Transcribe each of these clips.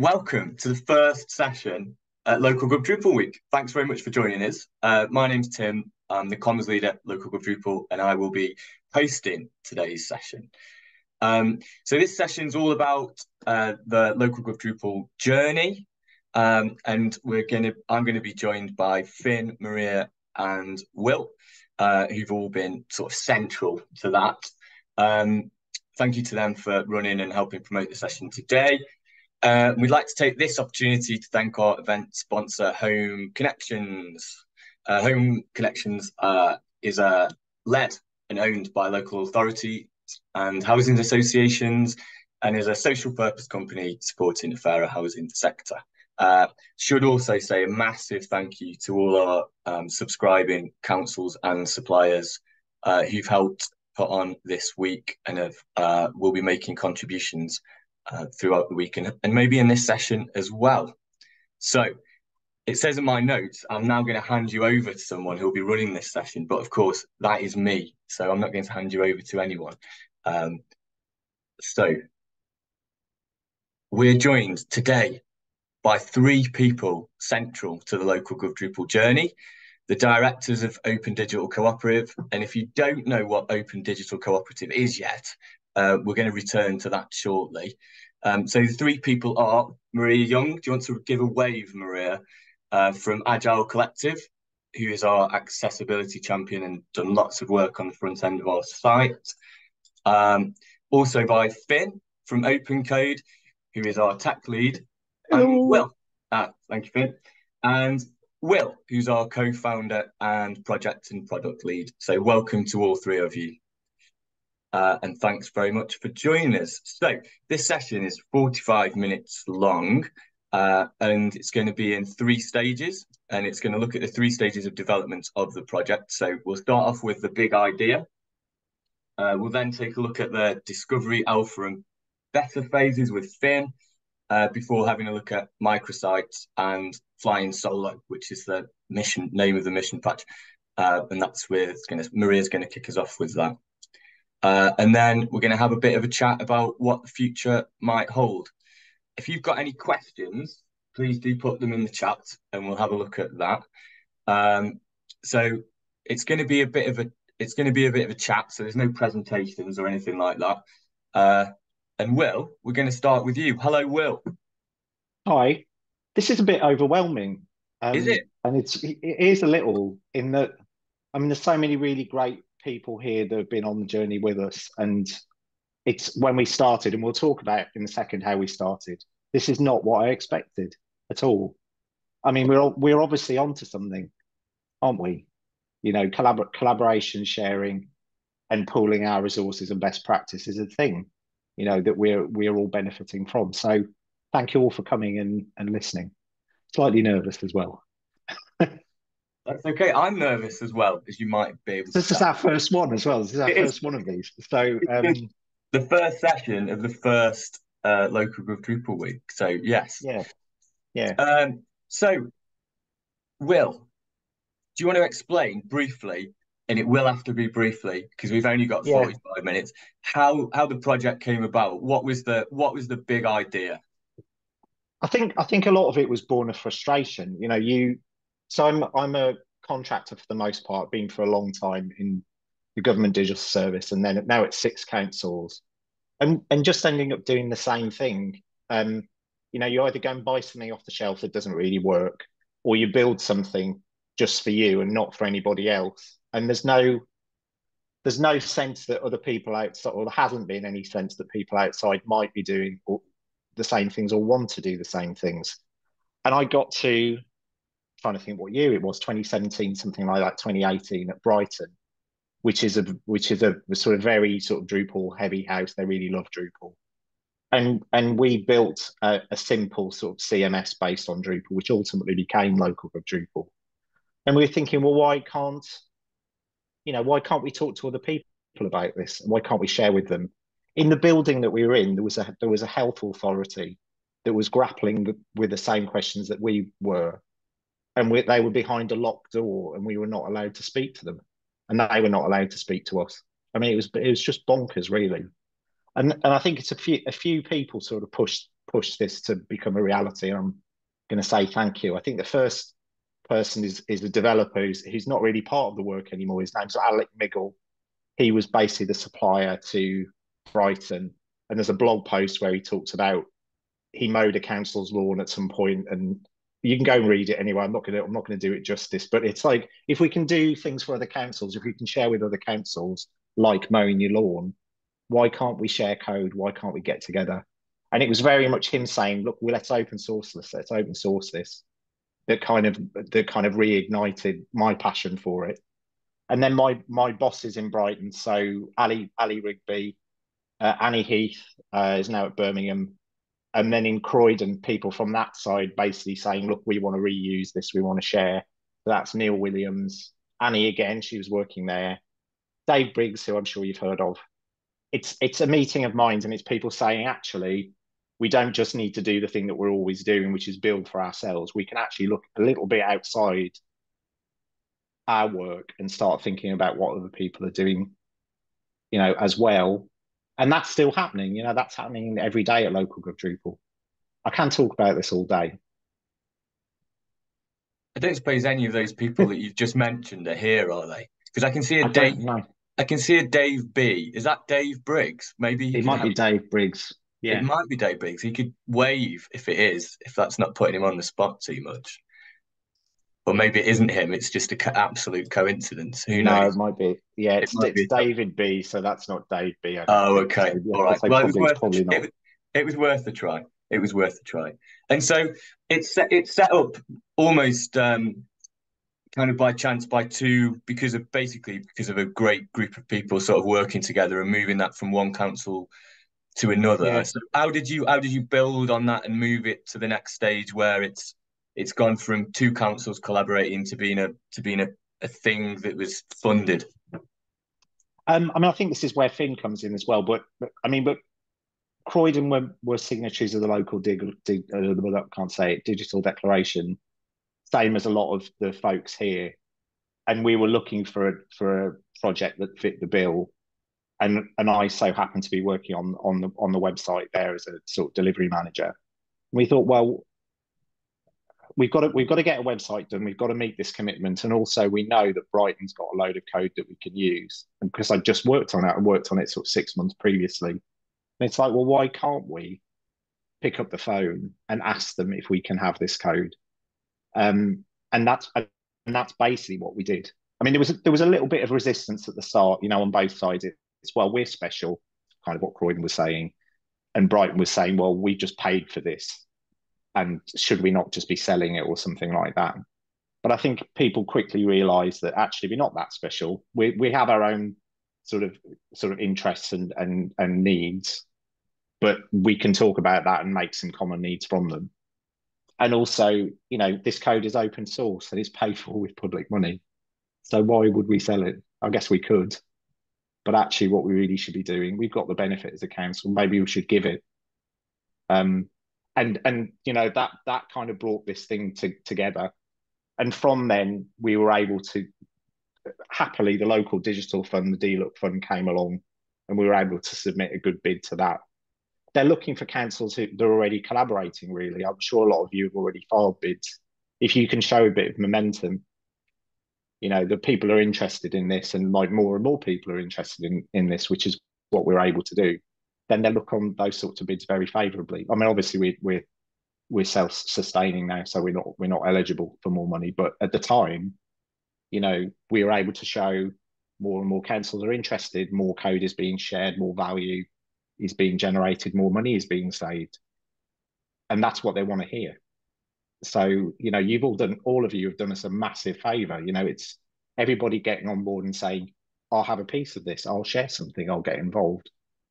welcome to the first session at LocalGov Drupal Week. Thanks very much for joining us. Uh, my name's Tim. I'm the comms leader at LocalGov Drupal, and I will be hosting today's session. Um, so this session is all about uh, the LocalGov Drupal journey, um, and we're to. I'm going to be joined by Finn, Maria, and Will, uh, who've all been sort of central to that. Um, thank you to them for running and helping promote the session today. Uh, we'd like to take this opportunity to thank our event sponsor, Home Connections. Uh, Home Connections uh, is uh, led and owned by local authorities and housing associations and is a social purpose company supporting the fairer housing sector. Uh, should also say a massive thank you to all our um, subscribing councils and suppliers uh, who've helped put on this week and have, will be making contributions uh, throughout the week and, and maybe in this session as well. So it says in my notes, I'm now going to hand you over to someone who'll be running this session. But of course, that is me. So I'm not going to hand you over to anyone. Um, so we're joined today by three people central to the local GovDrupal journey, the directors of Open Digital Cooperative. And if you don't know what Open Digital Cooperative is yet, uh, we're going to return to that shortly. Um, so the three people are Maria Young. Do you want to give a wave, Maria, uh, from Agile Collective, who is our accessibility champion and done lots of work on the front end of our site. Um, also by Finn from Open Code, who is our tech lead. Hello. And Will, ah, thank you, Finn. And Will, who's our co-founder and project and product lead. So welcome to all three of you. Uh, and thanks very much for joining us. So this session is 45 minutes long uh, and it's going to be in three stages and it's going to look at the three stages of development of the project. So we'll start off with the big idea. Uh, we'll then take a look at the discovery, alpha and beta phases with Finn uh, before having a look at microsites and flying solo, which is the mission name of the mission patch. Uh, and that's where it's going to, Maria's going to kick us off with that. Uh, and then we're going to have a bit of a chat about what the future might hold. If you've got any questions, please do put them in the chat and we'll have a look at that. Um, so it's going to be a bit of a it's going to be a bit of a chat. So there's no presentations or anything like that. Uh, and Will, we're going to start with you. Hello, Will. Hi. This is a bit overwhelming. Um, is it? And it's it is a little in that I mean there's so many really great people here that have been on the journey with us. And it's when we started, and we'll talk about in a second how we started. This is not what I expected at all. I mean, we're we're obviously onto something, aren't we? You know, collabor- collaboration, sharing, and pooling our resources and best practice is a thing. You know that we're we're all benefiting from. So, thank you all for coming and and listening. Slightly nervous as well. That's okay. I'm nervous as well, as you might be able to. This is our first one as well. This is our it first is. one of these. So um, the first session of the first uh, LocalGov Drupal week. So yes. Yeah. Yeah. Um, so Will, do you want to explain briefly, and it will have to be briefly because we've only got 45 yeah. minutes, how how the project came about? What was the what was the big idea? I think I think a lot of it was born of frustration. You know, you so I'm I'm a contractor for the most part, been for a long time in the government digital service, and then now it's six councils, and and just ending up doing the same thing. Um, you know, you either go and buy something off the shelf that doesn't really work, or you build something just for you and not for anybody else. And there's no there's no sense that other people outside, or there hasn't been any sense that people outside might be doing the same things or want to do the same things. And I got to trying to think what year it was 2017 something like that 2018 at brighton which is a which is a, sort of very sort of drupal heavy house. They really love drupal. And and we built a, a, simple sort of cms based on drupal which ultimately became LocalGov drupal. And we were thinking well why can't you know why can't we talk to other people about this? And why can't we share with them? In the building that we were in there was a there was a health authority that was grappling with the same questions that we were and we, they were behind a locked door and we were not allowed to speak to them and they were not allowed to speak to us i mean it was it was just bonkers really and and i think it's a few a few people sort of pushed pushed this to become a reality. I'm going to say thank you. I think the first person is is a developer who's, who's not really part of the work anymore. His name's Alec Miggle. He was basically the supplier to Brighton, and there's a blog post where he talks about he mowed a council's lawn at some point, and you can go and read it anyway. I'm not gonna I'm not gonna do it justice, but it's like if we can do things for other councils, if we can share with other councils, like mowing your lawn, why can't we share code? Why can't we get together? And it was very much him saying, look, well, let's open source this, let's open source this. That kind of that kind of reignited my passion for it. And then my my bosses in Brighton, so Ali Ali Rigby, uh, Annie Heath uh, is now at Birmingham, and then in Croydon, people from that side basically saying, look, we want to reuse this, we want to share. That's Neil Williams, Annie again, she was working there. Dave Briggs, who I'm sure you've heard of. It's it's a meeting of minds, and it's people saying, actually, we don't just need to do the thing that we're always doing, which is build for ourselves. We can actually look a little bit outside our work and start thinking about what other people are doing, you know, as well. And that's still happening. You know, that's happening every day at local gov Drupal. I can talk about this all day. I don't suppose any of those people that you've just mentioned are here, are they? Because I can see a Dave. I can see a Dave B. Is that Dave Briggs? Maybe it might have... be Dave Briggs. Yeah. It might be Dave Briggs. He could wave if it is, if that's not putting him on the spot too much. Or maybe it isn't him. It's just an absolute coincidence. Who knows? No, it might be. Yeah, it's, it it's David B. So that's not Dave B. Oh, okay. So, yeah, All right. Well, it was, worth, it, was, it was worth a try. It was worth a try. And so it's set, it's set up almost um, kind of by chance by two because of basically because of a great group of people sort of working together and moving that from one council to another. Yeah. So how did you how did you build on that and move it to the next stage where it's it's gone from two councils collaborating to being a to being a, a thing that was funded? Um, I mean, I think this is where Finn comes in as well. But, but I mean, but Croydon were, were signatories of the local dig, dig uh, can't say it, digital declaration, same as a lot of the folks here. And we were looking for a, for a project that fit the bill and and I so happened to be working on on the on the website there as a sort of delivery manager. We thought, well, we've got to we've got to get a website done. We've got to meet this commitment, and also we know that Brighton's got a load of code that we can use. And because I just worked on it and worked on it sort of six months previously, and it's like, well, why can't we pick up the phone and ask them if we can have this code? Um, and that's and that's basically what we did. I mean, there was there was a little bit of resistance at the start, you know, on both sides. It's well, we're special, kind of what Croydon was saying. And Brighton was saying, well, we just paid for this. And should we not just be selling it or something like that? But I think people quickly realise that actually we're not that special. We we have our own sort of sort of interests and and and needs, but we can talk about that and make some common needs from them. And also, you know, this code is open source and it's paid for with public money. So why would we sell it? I guess we could, but actually what we really should be doing we've got the benefit as a council maybe we should give it um and and you know that that kind of brought this thing to, together. And from then we were able to happily the local digital fund the DLUHC fund came along and we were able to submit a good bid to that. They're looking for councils who they're already collaborating really. I'm sure a lot of you have already filed bids. If you can show a bit of momentum you know the people are interested in this and like more and more people are interested in in this which is what we're able to do then they look on those sorts of bids very favorably i mean obviously we, we're we're self-sustaining now so we're not we're not eligible for more money but at the time you know we were able to show more and more councils are interested more code is being shared more value is being generated more money is being saved and that's what they want to hear so, you know, you've all done, all of you have done us a massive favor. You know, it's everybody getting on board and saying, I'll have a piece of this, I'll share something, I'll get involved.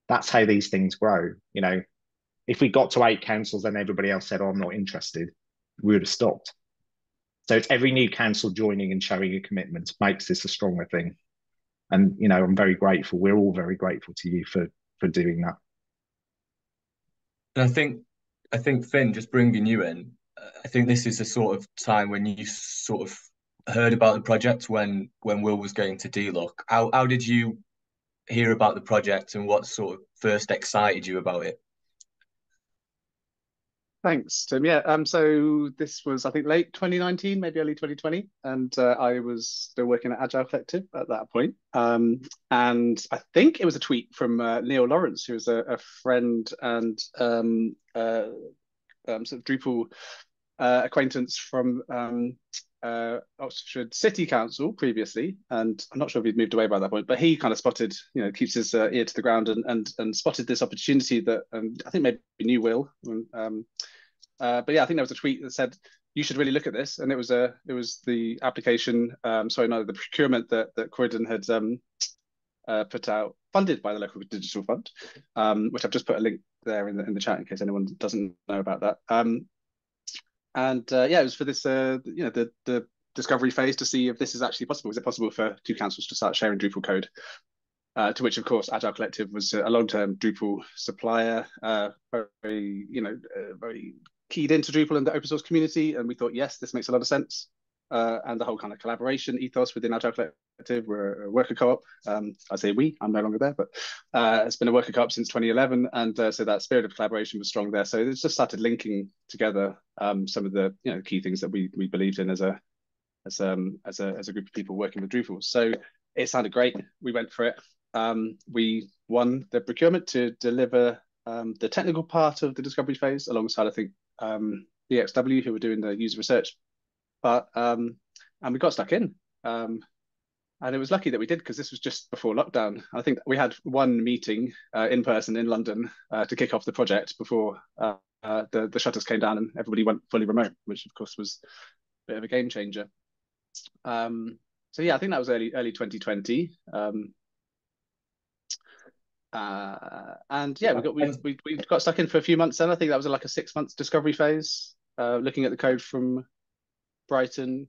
That's how these things grow. You know, if we got to eight councils and everybody else said, oh, I'm not interested, we would have stopped. So it's every new council joining and showing a commitment makes this a stronger thing. And you know, I'm very grateful. We're all very grateful to you for for doing that. And I think I think Finn, just bringing you in, I think this is a sort of time when you sort of heard about the project when when Will was going to DLUHC. How how did you hear about the project and what sort of first excited you about it? Thanks, Tim. Yeah, um, so this was I think late 2019, maybe early 2020, and uh, I was still working at Agile Collective at that point. Um, and I think it was a tweet from uh, Neil Lawrence, who was a, a friend and um, uh, um, sort of Drupal uh, acquaintance from um, uh, Oxford City Council previously, and I'm not sure if he'd moved away by that point, but he kind of spotted, you know, keeps his uh, ear to the ground and and and spotted this opportunity that um, I think maybe knew Will. Um, uh, but yeah, I think there was a tweet that said you should really look at this, and it was a it was the application, um, sorry, no, the procurement that that Croydon had um, uh, put out, funded by the local digital fund, um, which I've just put a link there in the in the chat in case anyone doesn't know about that. And uh, yeah, it was for this, uh, you know, the the discovery phase to see if this is actually possible. Is it possible for two councils to start sharing Drupal code? Uh, to which, of course, Agile Collective was a long-term Drupal supplier, uh, very, you know, uh, very keyed into Drupal and the open source community, and we thought, yes, this makes a lot of sense. Uh, and the whole kind of collaboration ethos within Agile Collective, we're a worker co-op. Um, I say we, I'm no longer there, but uh, it's been a worker co-op since 2011, and uh, so that spirit of collaboration was strong there. So it's just started linking together um, some of the you know key things that we we believed in as a as um as a as a group of people working with Drupal. So it sounded great. We went for it. Um, we won the procurement to deliver um, the technical part of the discovery phase alongside, I think, um, dxw, who were doing the user research but um, and we got stuck in. Um, and it was lucky that we did because this was just before lockdown. I think we had one meeting uh, in person in London uh, to kick off the project before uh, uh the the shutters came down and everybody went fully remote, which of course was a bit of a game changer. Um, so yeah, I think that was early early 2020. Um, uh, and yeah, we got we, we, we got stuck in for a few months. Then I think that was like a six months discovery phase, uh, looking at the code from Brighton,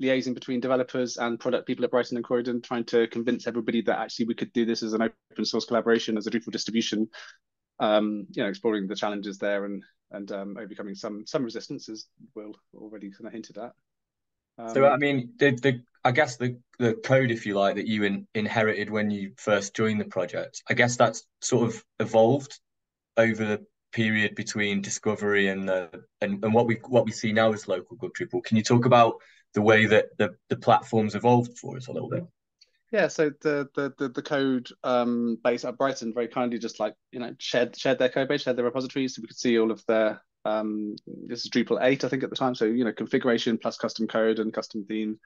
liaising between developers and product people at Brighton and Croydon, trying to convince everybody that actually we could do this as an open source collaboration, as a Drupal distribution. Um, you know, exploring the challenges there and and um, overcoming some some resistance, as Will already kind of hinted at. Um, so I mean, the the I guess the the code, if you like, that you in, inherited when you first joined the project, I guess that's sort of evolved over the period between discovery and the and, and what we what we see now as LocalGov Drupal. Can you talk about the way that the, the platforms evolved for us a little bit? Yeah, so the the the, the code um, base at Brighton very kindly just like you know shared shared their code base, shared their repositories, so we could see all of their um, this is Drupal eight I think at the time. So you know configuration plus custom code and custom theme,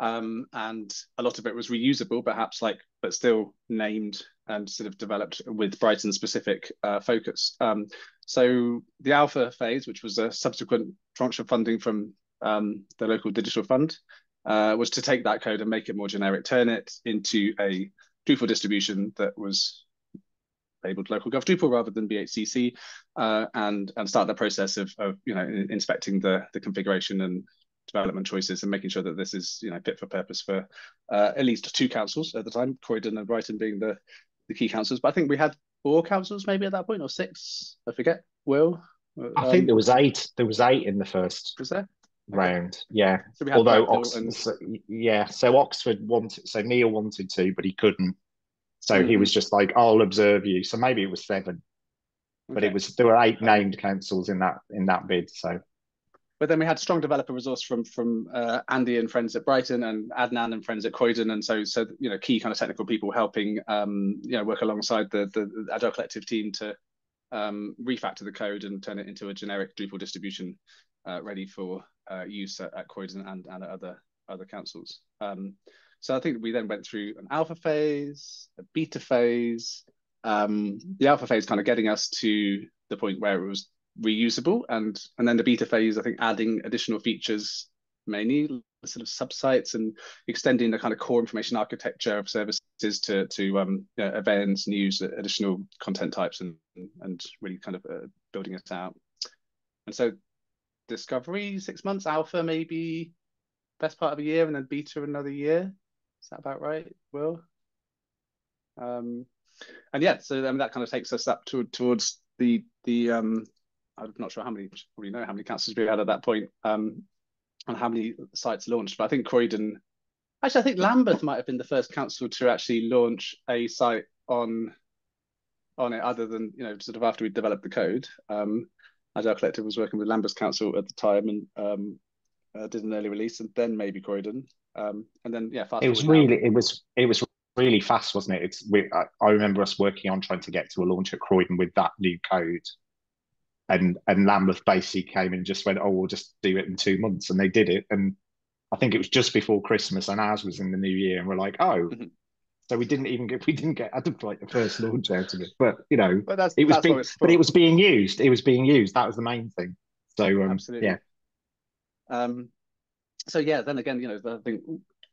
um, and a lot of it was reusable, perhaps like but still named and sort of developed with Brighton specific uh, focus. Um, so the alpha phase, which was a subsequent tranche of funding from um, the local digital fund, uh, was to take that code and make it more generic, turn it into a Drupal distribution that was labeled local gov Drupal rather than BHCC, uh, and and start the process of, of you know inspecting the the configuration and development choices and making sure that this is you know fit for purpose for uh, at least two councils at the time, Croydon and Brighton being the the key councils. But I think we had four councils maybe at that point or six. I forget. Will. I um, think there was eight. There was eight in the first. Was there? Round, yeah. So Although Oxford, and... so, yeah, so Oxford wanted, so Neil wanted to, but he couldn't. So mm-hmm. he was just like, "I'll observe you." So maybe it was seven, okay. but it was there were eight named councils in that in that bid. So but then we had strong developer resource from from uh, Andy and friends at Brighton and Adnan and friends at Croydon, and so so you know key kind of technical people helping um, you know work alongside the the Agile Collective team to um, refactor the code and turn it into a generic Drupal distribution uh, ready for uh, use at, at, Croydon and, and at other other councils. Um, so I think we then went through an alpha phase, a beta phase. Um, the alpha phase kind of getting us to the point where it was reusable and and then the beta phase i think adding additional features mainly sort of subsites and extending the kind of core information architecture of services to to um, events news additional content types and and really kind of uh, building it out. And so discovery six months alpha maybe best part of a year and then beta another year. Is that about right will? Um and yeah so mean, that kind of takes us up to, towards the the um I'm not sure how many, probably know how many councils we had at that point um, and how many sites launched. But I think Croydon, actually, I think Lambeth might have been the first council to actually launch a site on on it, other than you know, sort of after we developed the code. Um, Agile Collective was working with Lambeth Council at the time and um, uh, did an early release, and then maybe Croydon, um, and then yeah, it was really now. it was it was really fast, wasn't it? It's we, I, I, remember us working on trying to get to a launch at Croydon with that new code, and and Lambeth basically came and just went, oh, we'll just do it in two months, and they did it, and I think it was just before Christmas, and ours was in the new year, and we're like, oh. Mm-hmm. So we didn't even get we didn't get I didn't like the first launch out of it, but you know, but that's, it was that's being, but it was being used. It was being used. That was the main thing. So um, absolutely, yeah. Um, so yeah, then again, you know, I think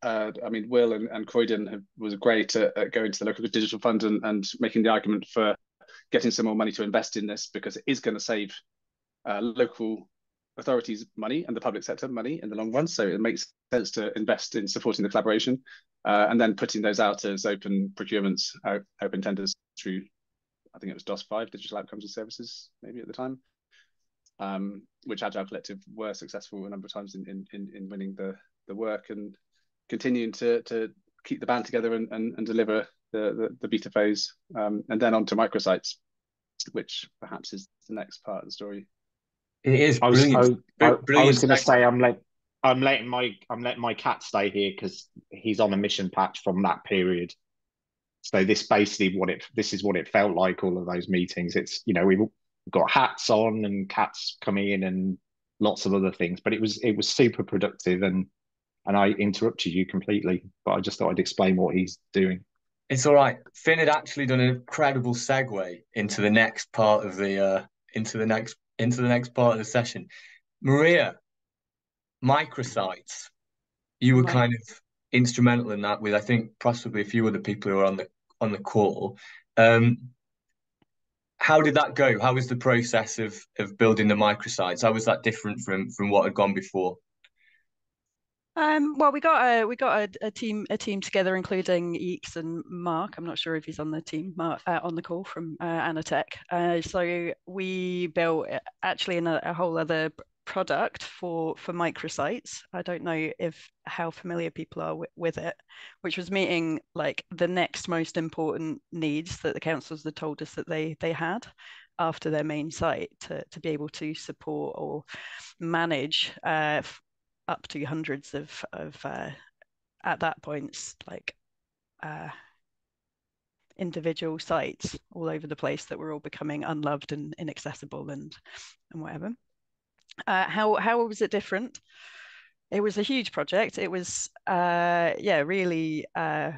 uh, I mean, Will and, and Croydon have, was great at, at, going to the local digital fund and, and making the argument for getting some more money to invest in this because it is going to save uh, local authorities money and the public sector money in the long run. So it makes sense to invest in supporting the collaboration uh, and then putting those out as open procurements, uh, open tenders through, I think it was DOS5, Digital Outcomes and Services, maybe at the time, um, which Agile Collective were successful a number of times in, in, in winning the, the work and continuing to, to keep the band together and, and, and deliver the, the, the beta phase um, and then on to microsites, which perhaps is the next part of the story. It is I was, brilliant. I, I, I was going to say I'm like I'm letting my I'm letting my cat stay here because he's on a mission patch from that period. So this basically what it this is what it felt like all of those meetings. It's you know we've got hats on and cats coming in and lots of other things, but it was it was super productive and and I interrupted you completely, but I just thought I'd explain what he's doing. It's all right. Finn had actually done an incredible segue into the next part of the uh, into the next into the next part of the session. Maria, microsites. You were kind of instrumental in that with I think possibly a few other people who are on the on the call. Um, how did that go? How was the process of of building the microsites? How was that different from from what had gone before? Um, well, we got a we got a, a, team a team together, including Eeks and Mark. I'm not sure if he's on the team, Mark, uh, on the call from uh, Annertech. Uh, so we built uh, actually a, a, whole other product for for microsites. I don't know if how familiar people are with, with it, which was meeting like the next most important needs that the councils had told us that they they had after their main site to, to be able to support or manage uh, up to hundreds of of uh, at that point like uh, individual sites all over the place that were all becoming unloved and inaccessible and and whatever. Uh, how how was it different? It was a huge project. It was uh, yeah really uh,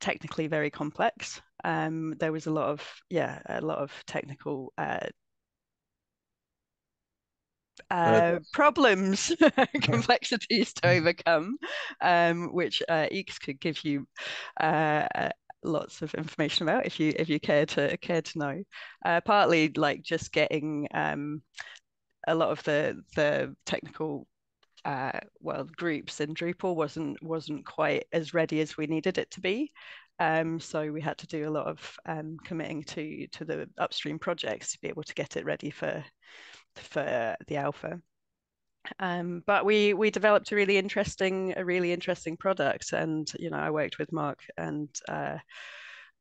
technically very complex. Um, there was a lot of yeah a lot of technical uh, problems, complexities to overcome, um, which uh, Eeks could give you uh, uh, lots of information about if you if you care to care to know. Uh, partly like just getting um, a lot of the the technical uh, well groups in Drupal wasn't wasn't quite as ready as we needed it to be. Um, so we had to do a lot of um, committing to to the upstream projects to be able to get it ready for for the alpha. Um, but we we developed a really interesting a really interesting product, and you know I worked with Mark and uh,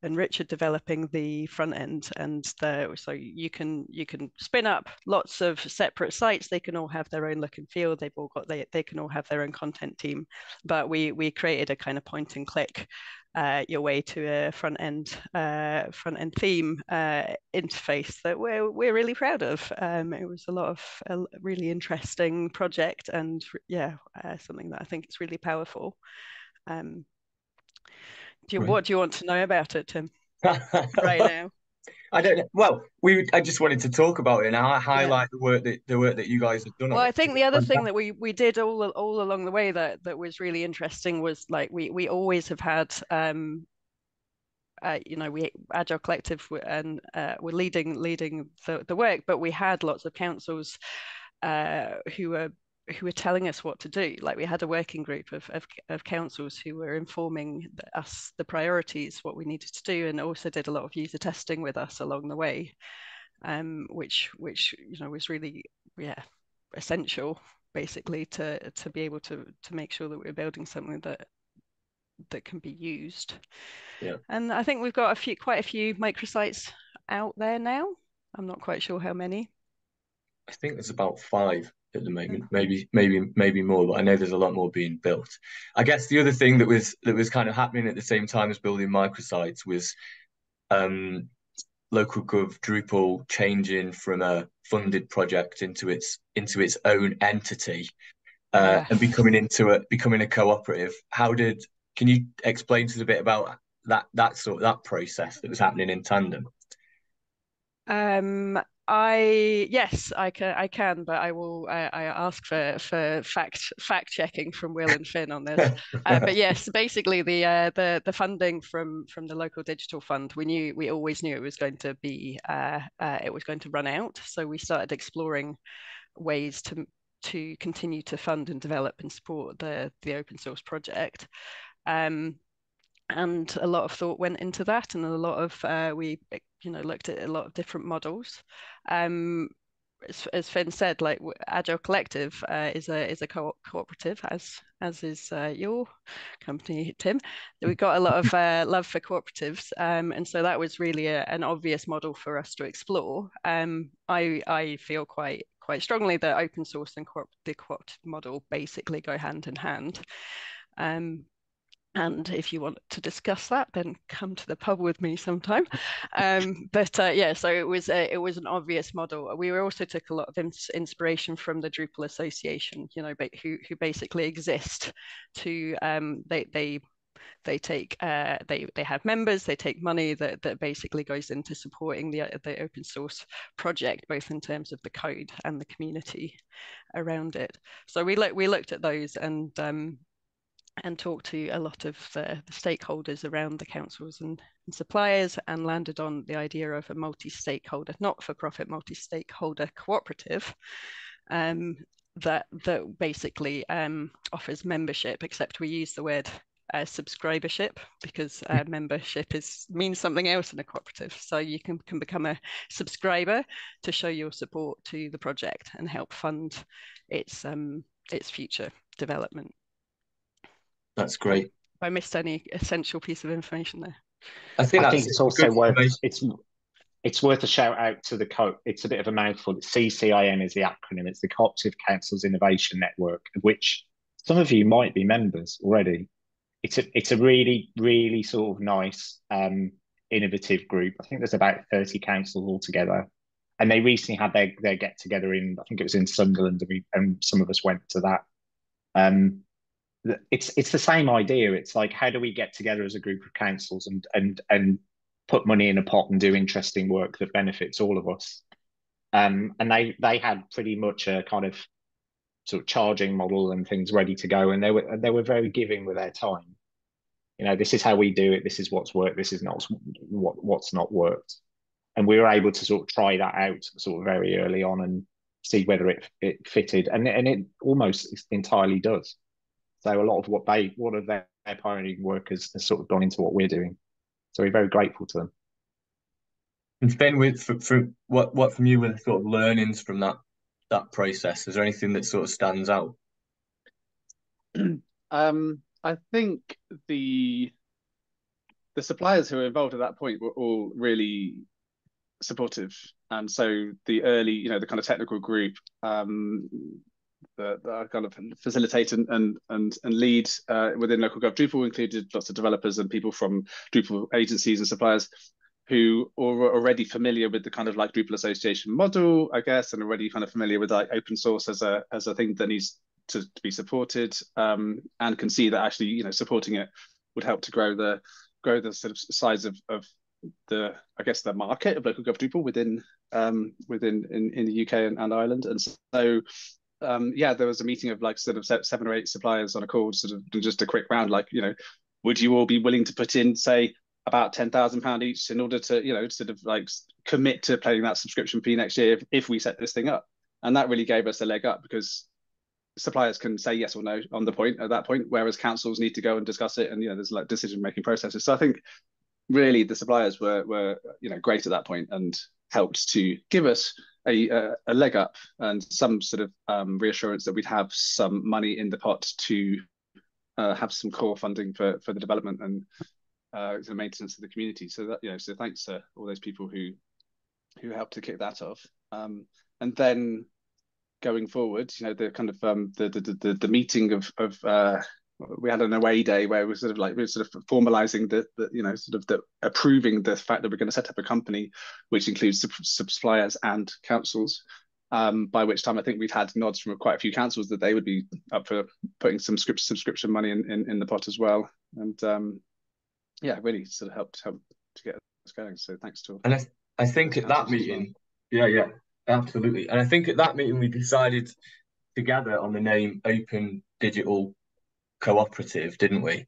and Richard developing the front end, and the, so you can you can spin up lots of separate sites. They can all have their own look and feel. They've all got they they can all have their own content team, but we we created a kind of point and click uh, your way to a front end uh, front end theme uh, interface that we're we're really proud of. Um, it was a lot of a really interesting project, and yeah, uh, something that I think is really powerful. Um, do you, what do you want to know about it, Tim? right now. I don't know. Well, we I just wanted to talk about it and I highlight yeah. the work that the work that you guys have done. Well, I think the other thing that we we did all all along the way that that was really interesting was like we we always have had um uh, you know, we Agile Collective and uh, we're leading leading the, the work, but we had lots of councils uh, who were who were telling us what to do. Like we had a working group of, of, of, councils who were informing us the priorities, what we needed to do, and also did a lot of user testing with us along the way, um, which which you know was really yeah essential basically to to be able to to make sure that we're building something that that can be used. Yeah. And I think we've got a few quite a few microsites out there now. I'm not quite sure how many. I think there's about five at the moment, maybe maybe maybe more, but I know there's a lot more being built. I guess the other thing that was that was kind of happening at the same time as building microsites was um, local gov Drupal changing from a funded project into its into its own entity uh, yes. and becoming into a becoming a cooperative. How did can you explain to us a bit about that that sort of that process that was happening in tandem? Um, I yes, I can. I can, but I will. I, I ask for for fact fact checking from Will and Finn on this. uh, but yes, basically the uh, the the funding from from the local digital fund, we knew we always knew it was going to be uh, uh it was going to run out. So we started exploring ways to to continue to fund and develop and support the the open source project. Um, and a lot of thought went into that and a lot of uh, we you know looked at a lot of different models um, as, as Finn said, like Agile Collective uh, is a is a co- cooperative, as as is uh, your company, Tim. We got a lot of uh, love for cooperatives, um, and so that was really a, an obvious model for us to explore. Um, I I feel quite quite strongly that open source and co- the cooperative model basically go hand in hand. Um, and if you want to discuss that, then come to the pub with me sometime. Um, but uh, yeah, so it was a, it was an obvious model. We also took a lot of ins inspiration from the Drupal Association, you know, who who basically exist to um, they they they take uh, they they have members they take money that, that basically goes into supporting the the open source project both in terms of the code and the community around it so we look we looked at those and um, and talked to a lot of the, the stakeholders around the councils and, and, suppliers and landed on the idea of a multi-stakeholder, not-for-profit multi-stakeholder cooperative um, that that basically um, offers membership, except we use the word uh, subscribership because uh, hmm. membership is means something else in a cooperative. So you can, can become a subscriber to show your support to the project and help fund its um, its future development. That's great. If I missed any essential piece of information there. I think, I think it's also worth it's it's worth a shout out to the co. It's a bit of a mouthful. CCIN is the acronym. It's the Cooperative Councils Innovation Network, of which some of you might be members already. It's a it's a really really sort of nice um, innovative group. I think there's about thirty councils altogether, and they recently had their their get together in I think it was in Sunderland, and, we, and some of us went to that. Um, it's it's the same idea. It's like how do we get together as a group of councils and and and put money in a pot and do interesting work that benefits all of us. Um, and they they had pretty much a kind of sort of charging model and things ready to go, and they were they were very giving with their time. You know, this is how we do it. This is what's worked. This is not what what's not worked. And we were able to sort of try that out sort of very early on and see whether it it fitted, and and it almost entirely does. So a lot of what they, what of their, their pioneering work has, has, sort of gone into what we're doing. So we're very grateful to them. And Finn, with for, for what what from you were the sort of learnings from that that process? Is there anything that sort of stands out? um, I think the the suppliers who were involved at that point were all really supportive and so the early you know the kind of technical group um, that, that kind of facilitate and and and, and lead uh, within local gov. Drupal included lots of developers and people from Drupal agencies and suppliers who are already familiar with the kind of like Drupal association model, I guess, and already kind of familiar with like open source as a as a thing that needs to, to be supported, um, and can see that actually you know supporting it would help to grow the grow the sort of size of of the I guess the market of local gov Drupal within um, within in, in the UK and, and Ireland, and so um, yeah, there was a meeting of like sort of seven or eight suppliers on a call, sort of just a quick round, like, you know, would you all be willing to put in, say, about ten thousand pound each in order to, you know, sort of like commit to paying that subscription fee next year if, if we set this thing up? And that really gave us a leg up because suppliers can say yes or no on the point at that point, whereas councils need to go and discuss it, and you know, there's like decision making processes. So I think really the suppliers were were you know great at that point and helped to give us a, a, leg up and some sort of um, reassurance that we'd have some money in the pot to uh, have some core funding for for the development and uh, the maintenance of the community. So that you know, so thanks to all those people who who helped to kick that off. Um, and then going forward. You know, the kind of um, the, the the the meeting of of uh, we had an away day where we sort of like we are sort of formalizing the, the you know sort of the approving the fact that we're going to set up a company which includes suppliers and councils um, by which time I think we'd had nods from quite a few councils that they would be up for putting some subscription money in, in, in the pot as well. And um, yeah, really sort of helped help to get us going. So thanks to all. and I, I think at that meeting, well. yeah, yeah, absolutely. And I think at that meeting we decided together on the name Open Digital Cooperative, didn't we?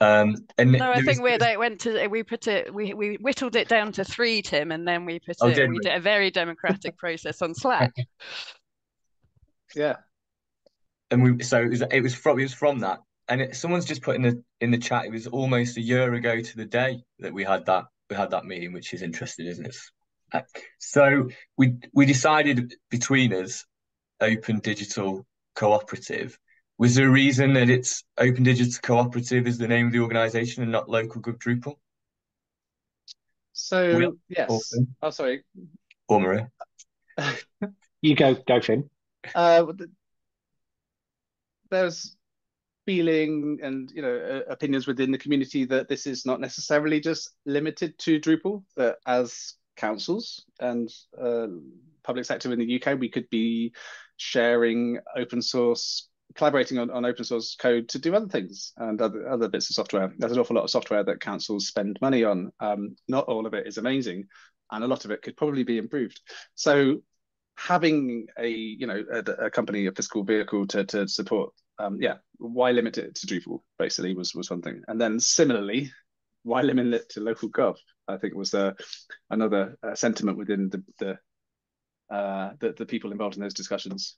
Um, and no, I think was, we they went to we put it we we whittled it down to three, Tim, and then we put oh, it. We, we did a very democratic process on Slack. yeah, and we so it was it was from it was from that, and it, someone's just put in the in the chat. It was almost a year ago to the day that we had that we had that meeting, which is interesting, isn't it? So we we decided between us, open digital cooperative was there a reason that it's Open Digital Cooperative is the name of the organisation and not Local Gov Drupal? So yes. Awesome. Oh, sorry. Or Maria. you go, go Finn. Uh, there's feeling and you know uh, opinions within the community that this is not necessarily just limited to Drupal. That as councils and uh, public sector in the UK, we could be sharing open source collaborating on, on open source code to do other things and other, other bits of software. There's an awful lot of software that councils spend money on. Um, not all of it is amazing, and a lot of it could probably be improved. So having a you know a, a company, a fiscal vehicle to to support, um, yeah, why limit it to Drupal? Basically, was was one thing, and then similarly, why limit it to local gov? I think was uh, another uh, sentiment within the the, uh, the the people involved in those discussions.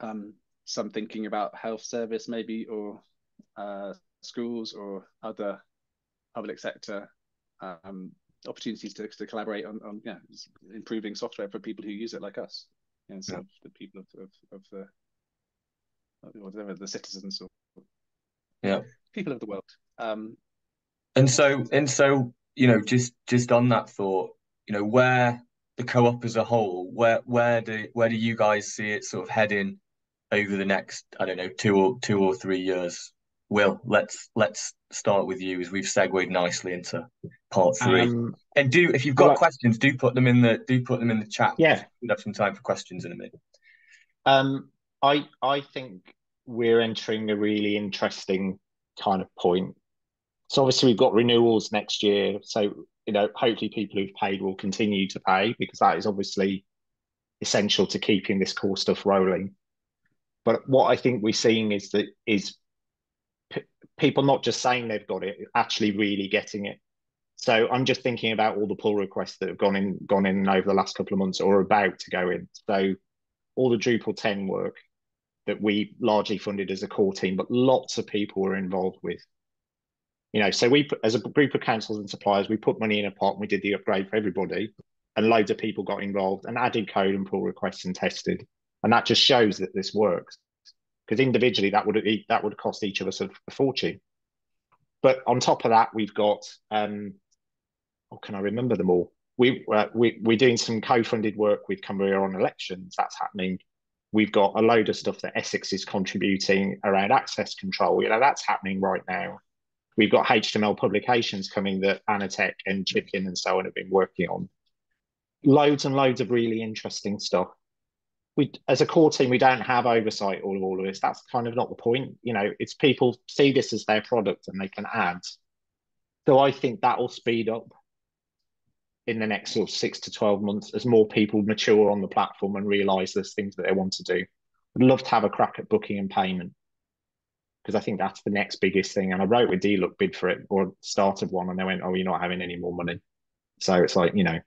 Um, some thinking about health service maybe or uh, schools or other public sector um, opportunities to, to collaborate on, on yeah improving software for people who use it like us and so yeah. the people of, of, of the whatever the citizens or yeah people of the world um and so and so you know just just on that thought you know where the co-op as a whole where where do where do you guys see it sort of heading over the next I don't know two or two or three years? Will let's let's start with you as we've segued nicely into part three. Um, and do if you've got well, questions, do put them in the do put them in the chat. Yeah, we have some time for questions in a minute. Um, I I think we're entering a really interesting kind of point. So obviously we've got renewals next year. So you know, hopefully people who've paid will continue to pay because that is obviously essential to keeping this core stuff rolling. But what I think we're seeing is that is p- people not just saying they've got it, actually really getting it. So I'm just thinking about all the pull requests that have gone in gone in over the last couple of months or about to go in. So all the Drupal 10 work that we largely funded as a core team, but lots of people were involved with. You know, so we as a group of councils and suppliers, we put money in a pot and we did the upgrade for everybody, and loads of people got involved and added code and pull requests and tested and that just shows that this works because individually that would that would cost each of us a, a fortune. But on top of that we've got um oh can i remember them all? We, uh, we we're doing some co-funded work with cumbria on elections. That's happening. We've got a load of stuff that essex is contributing around access control. You know that's happening right now. We've got html publications coming that Annertech and chicken and so on have been working on. Loads and loads of really interesting stuff we as a core team we don't have oversight all of all of this. That's kind of not the point. You know it's people see this as their product and they can add. So i think that will speed up in the next sort of six to 12 months as more people mature on the platform and realize there's things that they want to do. I'd love to have a crack at booking and payment because i think that's the next biggest thing. And i wrote with d-look bid for it or started one and they went oh you're not having any more money. So it's like you know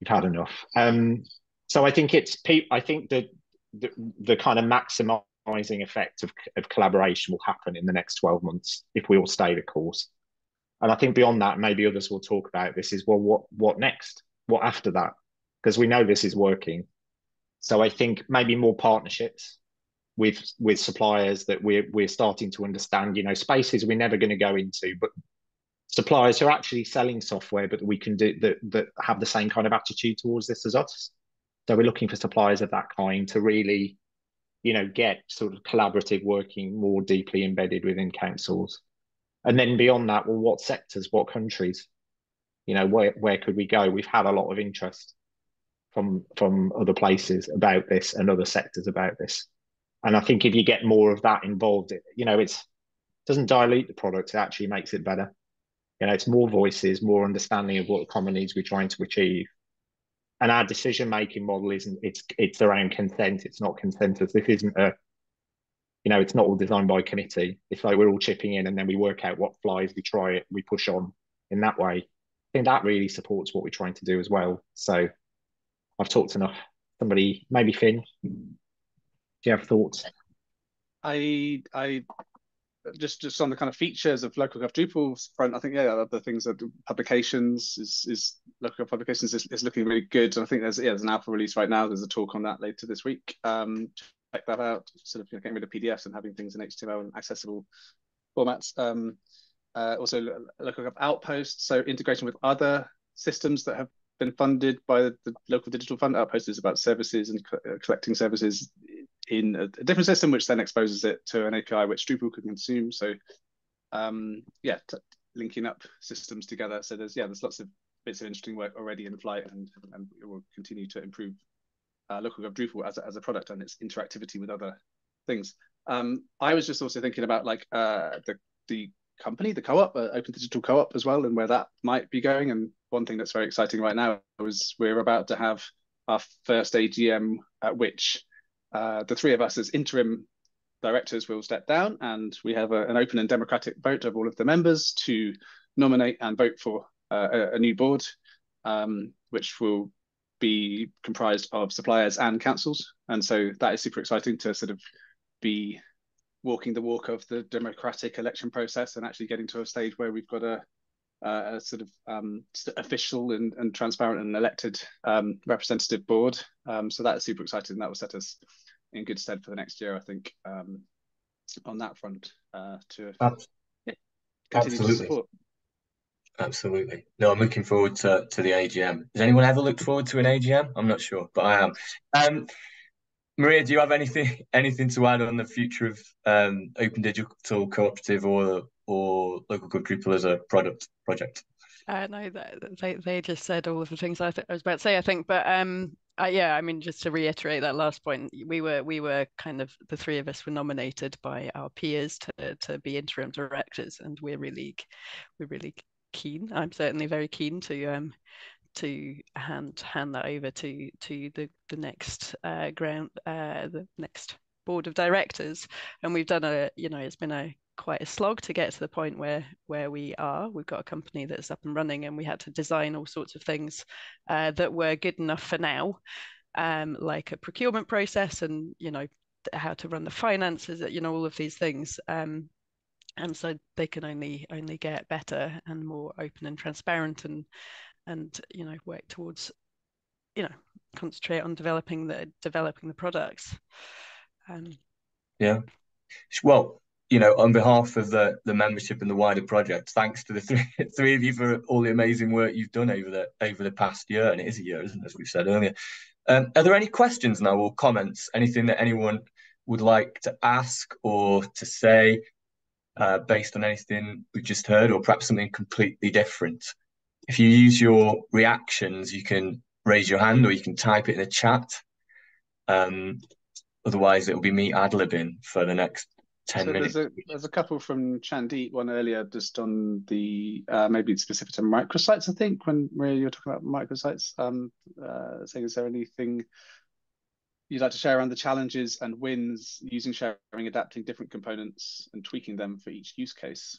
you've had enough. Um so I think it's I think the the, the kind of maximizing effect of, of collaboration will happen in the next 12 months if we all stay the course. And I think beyond that, maybe others will talk about this is well, what what next? What after that? Because we know this is working. So I think maybe more partnerships with with suppliers that we're we're starting to understand, you know, spaces we're never going to go into, but suppliers who are actually selling software, but we can do that that have the same kind of attitude towards this as us So we're looking for suppliers of that kind to really, you know, get sort of collaborative working more deeply embedded within councils. And then beyond that, well, what sectors, what countries? You know, where where could we go? We've had a lot of interest from from other places about this and other sectors about this. And I think if you get more of that involved, it, you know, it's doesn't dilute the product, it actually makes it better. You know, it's more voices, more understanding of what the common needs we're trying to achieve. And our decision making model isn't it's it's around consent, it's not consensus. This isn't a you know, it's not all designed by committee. It's like we're all chipping in and then we work out what flies, we try it, we push on in that way. I think that really supports what we're trying to do as well. So I've talked enough. Somebody, maybe Finn, do you have thoughts? I I just just on the kind of features of local gov Drupal's front, I think yeah, other things that publications is is local publications is, is looking really good. And I think there's yeah, there's an alpha release right now. There's a talk on that later this week. Um, check that out. Sort of you know, getting rid of PDFs and having things in HTML and accessible formats. Um, uh, also local gov outposts, so integration with other systems that have been funded by the, local digital fund. Outpost is about services and co collecting services in a, different system, which then exposes it to an API which Drupal can consume. So um, yeah, linking up systems together. So there's yeah, there's lots of bits of interesting work already in flight, and and it will continue to improve uh, local gov Drupal as a, as a product and its interactivity with other things. Um, I was just also thinking about like uh, the the company, the co-op, uh, Open Digital Co-op as well, and where that might be going. And one thing that's very exciting right now is we're about to have our first AGM at which uh, the three of us as interim directors will step down and we have a, an open and democratic vote of all of the members to nominate and vote for uh, a, a, new board, um, which will be comprised of suppliers and councils. And so that is super exciting to sort of be walking the walk of the democratic election process and actually getting to a stage where we've got a, a sort of um, official and, and transparent and elected um, representative board. Um, so that is super exciting. And that will set us in good stead for the next year, I think, um, on that front uh, to yeah, Absolutely. To Absolutely. No, I'm looking forward to, to the AGM. Has anyone ever looked forward to an AGM? I'm not sure, but I am. Um, Maria, do you have anything anything to add on the future of um, Open Digital Cooperative or or LocalGov Drupal as a product project? I Uh, no, they they just said all of the things I, th- I was about to say. I think, but um, uh, yeah, I mean, just to reiterate that last point, we were we were kind of the three of us were nominated by our peers to to be interim directors, and we're really we're really keen. I'm certainly very keen to um to hand hand that over to to the the next uh, ground uh, the next board of directors, and we've done a you know it's been a quite a slog to get to the point where where we are. We've got a company that's up and running, and we had to design all sorts of things uh, that were good enough for now, um, like a procurement process, and you know how to run the finances, you know all of these things. Um, and so they can only only get better and more open and transparent, and and you know work towards, you know, concentrate on developing the developing the products. Um, yeah. Well, you know, on behalf of the the membership and the wider project, thanks to the three three of you for all the amazing work you've done over the over the past year, and it is a year, isn't it, as we've said earlier. Um, are there any questions now or comments? Anything that anyone would like to ask or to say uh, based on anything we've just heard, or perhaps something completely different? If you use your reactions, you can raise your hand or you can type it in the chat. Um, otherwise, it'll be me ad libbing for the next 10 so minutes. There's a, there's a couple from Chandeep, one earlier just on the, uh, maybe it's specific to microsites, I think, when Maria, you were talking about microsites, um, uh, saying, is there anything you'd like to share around the challenges and wins using sharing, adapting different components and tweaking them for each use case?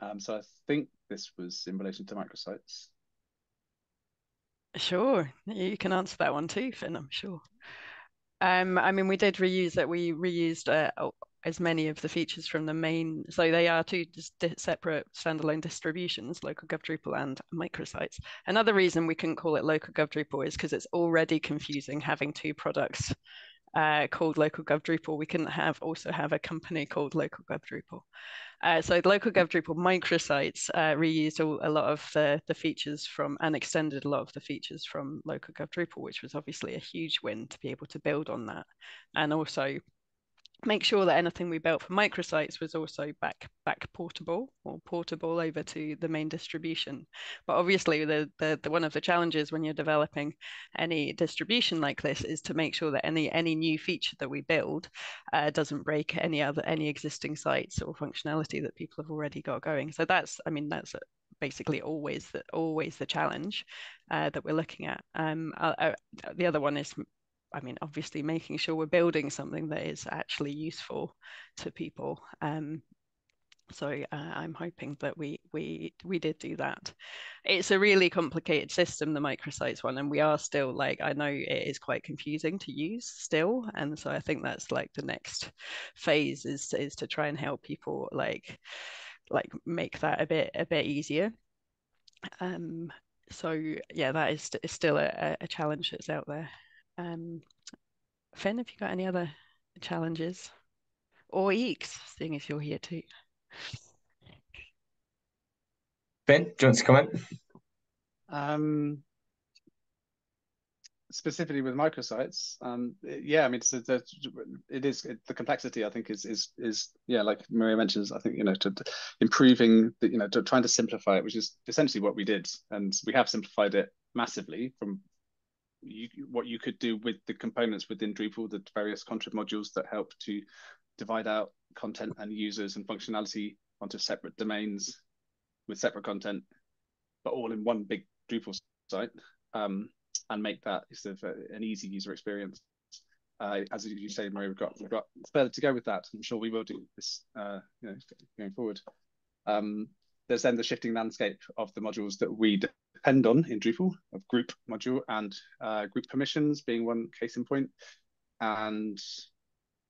Um, so I think this was in relation to microsites. Sure, you can answer that one too, Finn, I'm sure. Um, I mean, we did reuse it. We reused uh, as many of the features from the main. So they are two separate standalone distributions, local gov Drupal and microsites. Another reason we couldn't call it local gov Drupal is because it's already confusing having two products uh, called local gov Drupal, we couldn't have also have a company called local gov Drupal. Uh, so local gov Drupal microsites uh, reused all, a lot of the, the features from and extended a lot of the features from local gov Drupal, which was obviously a huge win to be able to build on that. And also make sure that anything we built for microsites was also back back portable or portable over to the main distribution. But obviously the, the, the one of the challenges when you're developing any distribution like this is to make sure that any any new feature that we build uh, doesn't break any other any existing sites or functionality that people have already got going. So that's i mean that's basically always the always the challenge uh, that we're looking at. Um, uh, uh the other one is I mean, obviously making sure we're building something that is actually useful to people. Um, so uh, I'm hoping that we we we did do that. It's a really complicated system, the microsites one, and we are still like I know it is quite confusing to use still, and so I think that's like the next phase is is to try and help people like like make that a bit a bit easier. Um, so yeah, that is, is still a, a challenge that's out there. Um, Finn, have you got any other challenges? Or Eeks, seeing as you're here too. Finn, do you want to comment? Um, specifically with microsites, um, yeah, I mean, it's, it's, it is it, the complexity. I think is is is yeah, like Maria mentions. I think you know to, to improving, the, you know, to trying to simplify it, which is essentially what we did, and we have simplified it massively from you, what you could do with the components within Drupal, the various contrib modules that help to divide out content and users and functionality onto separate domains with separate content, but all in one big Drupal site, um, and make that sort of an easy user experience. Uh, as you say, Marie, we've got we've got further to go with that. I'm sure we will do this, uh, you know, going forward. Um, there's then the shifting landscape of the modules that we depend on in Drupal of group module and uh, group permissions being one case in point, and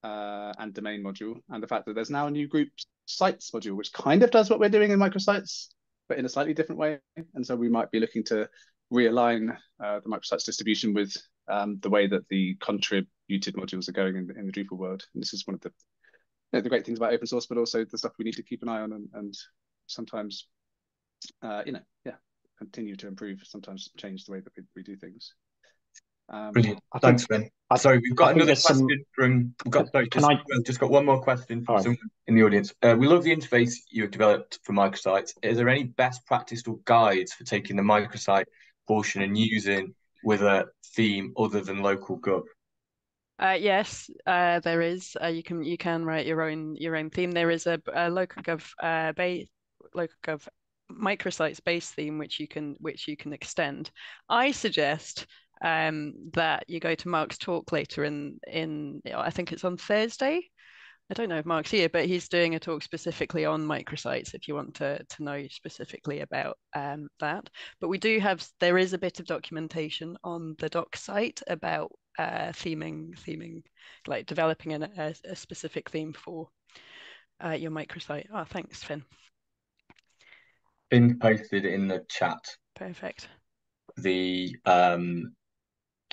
uh, and domain module, and the fact that there's now a new group sites module, which kind of does what we're doing in microsites, but in a slightly different way. And so we might be looking to realign uh, the microsites distribution with um, the way that the contributed modules are going in the, in the Drupal world. And this is one of the you know, the great things about open source, but also the stuff we need to keep an eye on and, and sometimes, uh, you know, yeah, continue to improve, sometimes change the way that we, we do things. Um, Brilliant. Thanks, Ben. Sorry, we've got another question some... from. We've got sorry, just, I... just got one more question from someone in the audience. Uh, we love the interface you've developed for microsites. Is there any best practice or guides for taking the microsite portion and using with a theme other than local gov? Uh, yes, uh, there is. Uh, you can you can write your own your own theme. There is a, a local gov uh, base local gov microsites base theme which you can which you can extend. I suggest um, that you go to Mark's talk later in in I think it's on Thursday. I don't know if Mark's here, but he's doing a talk specifically on microsites if you want to, to know specifically about um, that. But we do have, there is a bit of documentation on the doc site about uh, theming, theming, like developing an, a, a specific theme for uh, your microsite. Oh, thanks, Finn been posted in the chat. Perfect. The um,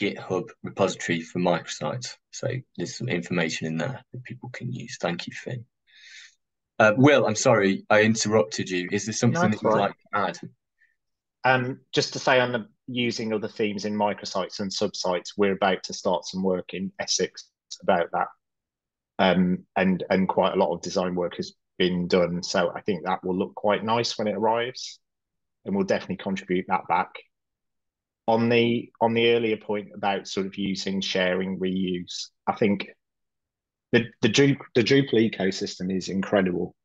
GitHub repository for microsites. So there's some information in there that people can use. Thank you, Finn. Uh, Will, I'm sorry I interrupted you. Is there something no, that you'd right. like to add? Um, just to say on the using other themes in microsites and subsites, we're about to start some work in Essex about that. Um, and and quite a lot of design work has been done. So I think that will look quite nice when it arrives, and we'll definitely contribute that back. On the on the earlier point about sort of using sharing reuse, I think the the Drupal, the Drupal ecosystem is incredible.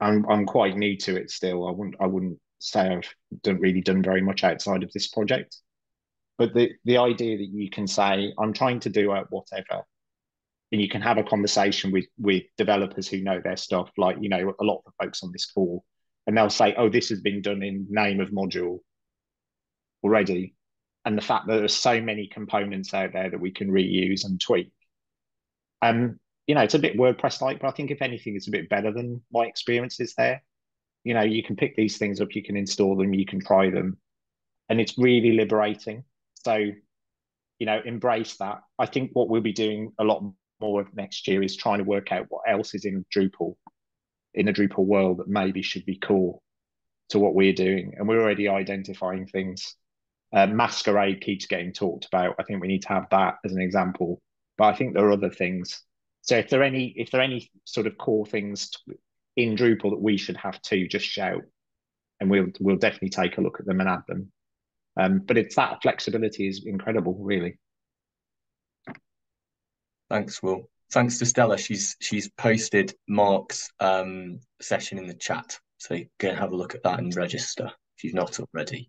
I'm I'm quite new to it still. I wouldn't I wouldn't say I've done really done very much outside of this project. But the the idea that you can say I'm trying to do whatever and you can have a conversation with with developers who know their stuff like you know a lot of the folks on this call. And they'll say oh this has been done in name of module already. And the fact that there's so many components out there that we can reuse and tweak. Um you know it's a bit wordpress like but i think if anything it's a bit better than my experiences there. You know you can pick these things up you can install them you can try them and it's really liberating. So you know, embrace that. I think what we'll be doing a lot more of next year is trying to work out what else is in Drupal, in the Drupal world that maybe should be core to what we're doing. And we're already identifying things. Uh, Masquerade keeps getting talked about. I think we need to have that as an example. But I think there are other things. So if there are any, if there are any sort of core things in Drupal that we should have too, just shout, and we'll we'll definitely take a look at them and add them. Um, but it's that flexibility is incredible, really. Thanks, Will. Thanks to Stella. She's she's posted Mark's um, session in the chat, so you can have a look at that and register if you've not already.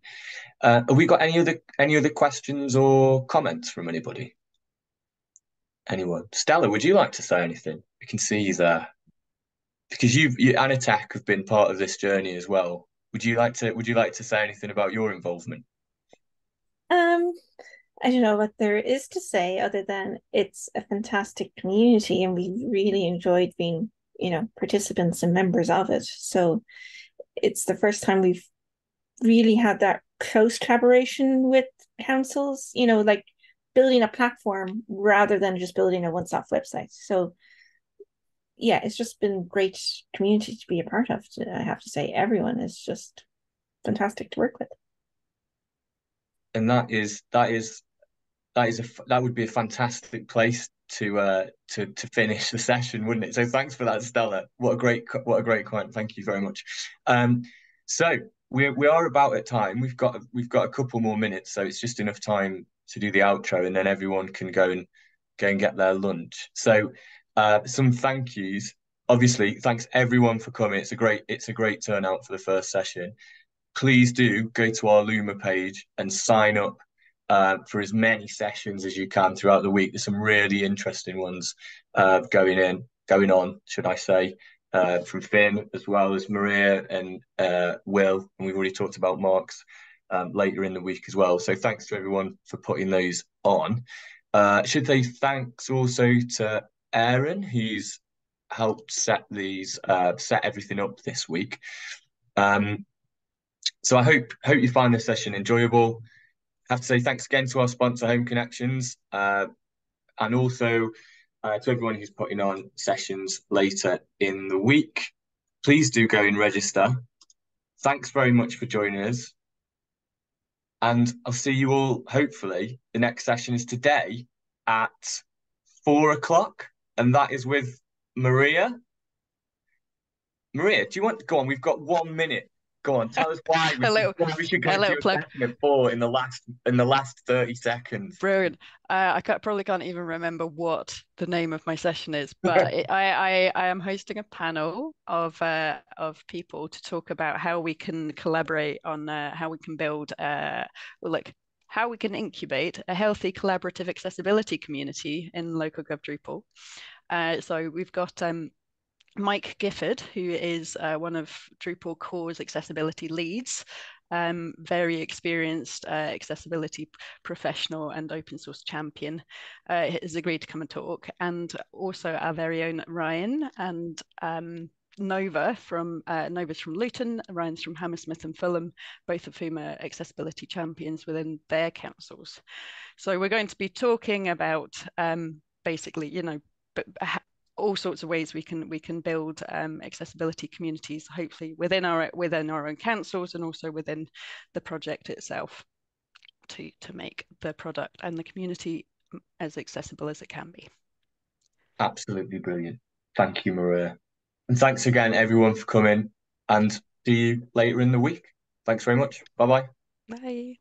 Uh, have we got any other any other questions or comments from anybody? Anyone? Stella, would you like to say anything? We can see you there because you've you Annertech have been part of this journey as well. Would you like to Would you like to say anything about your involvement? Um, I don't know what there is to say other than it's a fantastic community and we really enjoyed being, you know, participants and members of it. So it's the first time we've really had that close collaboration with councils, you know, like building a platform rather than just building a one-stop website. So yeah, it's just been great community to be a part of. I have to say, everyone is just fantastic to work with. And that is that is that is a that would be a fantastic place to uh to to finish the session, wouldn't it? So thanks for that, Stella. What a great what a great comment. Thank you very much. Um, so we we are about at time. We've got we've got a couple more minutes, so it's just enough time to do the outro, and then everyone can go and go and get their lunch. So uh, some thank yous. Obviously, thanks everyone for coming. It's a great it's a great turnout for the first session. Please do go to our Luma page and sign up uh, for as many sessions as you can throughout the week. There's some really interesting ones uh, going in, going on, should I say, uh, from Finn as well as Maria and uh, Will. And we've already talked about Mark's um, later in the week as well. So thanks to everyone for putting those on. Uh, should say thanks also to Aaron, who's helped set these set everything up this week. Um, so I hope hope you find this session enjoyable. Have to say thanks again to our sponsor Home Connections, uh, and also uh, to everyone who's putting on sessions later in the week. Please do go and register. Thanks very much for joining us. And I'll see you all, hopefully. The next session is today at four o'clock and that is with Maria. Maria, do you want to go on? We've got one minute. Go on, tell us why we, a little, why we should go a little plug. four in the last in the last thirty seconds. Brilliant. Uh, I can't, probably can't even remember what the name of my session is, but it, I, I I am hosting a panel of uh, of people to talk about how we can collaborate on uh, how we can build uh, like how we can incubate a healthy collaborative accessibility community in local gov Drupal. Uh, so we've got um, Mike Gifford, who is uh, one of Drupal core's accessibility leads, um, very experienced uh, accessibility professional and open source champion, uh, has agreed to come and talk. And also our very own Ryan and um, Nova from uh, Nova's from Luton, Ryan's from Hammersmith and Fulham, both of whom are accessibility champions within their councils. So we're going to be talking about um, basically, you know, all sorts of ways we can we can build um, accessibility communities, hopefully within our within our own councils and also within the project itself, to to make the product and the community as accessible as it can be. Absolutely brilliant. Thank you, Maria. And thanks again, everyone, for coming. And see you later in the week. Thanks very much. Bye-bye. Bye.